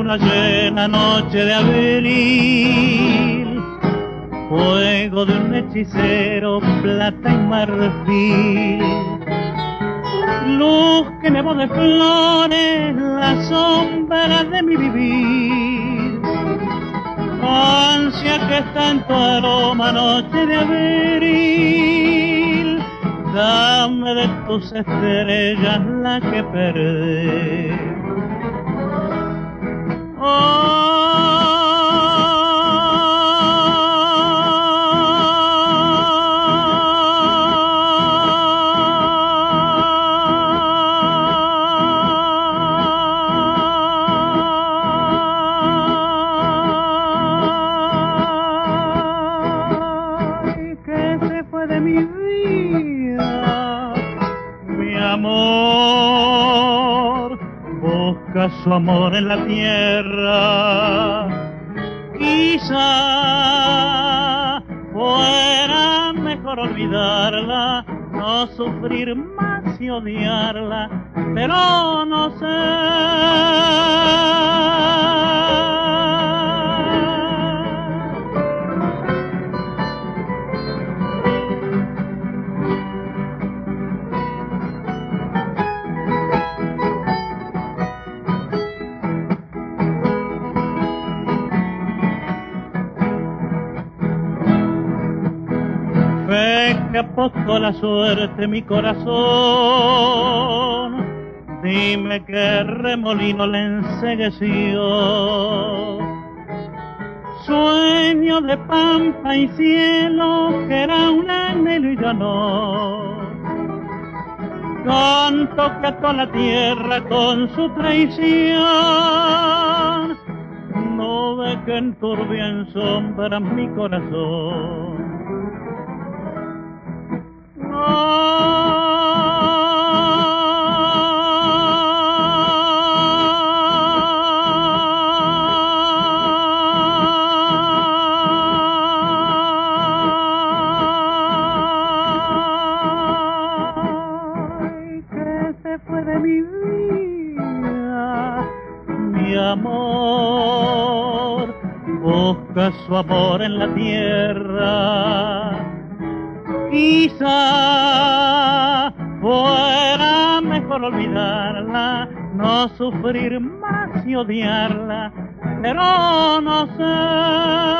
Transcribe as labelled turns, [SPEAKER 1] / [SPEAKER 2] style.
[SPEAKER 1] una llena noche de abril. Fuego de un hechicero, plata y marfil. Luz que nevó de flores, la sombra de mi vivir. Ansia que está en tu aroma, noche de abril. Dame de tus estrellas la que perdí. Ay, que se fue de mi su amor en la tierra. Quizá fuera mejor olvidarla, no sufrir más y odiarla, pero no sé. Fe que apostó la suerte mi corazón. Dime qué remolino le ensegueció. Sueño de pampa y cielo que era un anhelo y ya no. Canto que ató a la tierra con su traición. No ve que enturbia en sombra mi corazón. Amor, busca su amor en la tierra quizá fuera mejor olvidarla, no sufrir más y odiarla, pero no sé.